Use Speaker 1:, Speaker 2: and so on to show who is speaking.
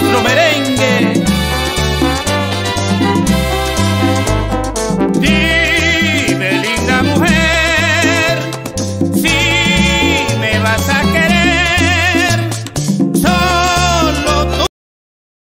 Speaker 1: nuestro merengue.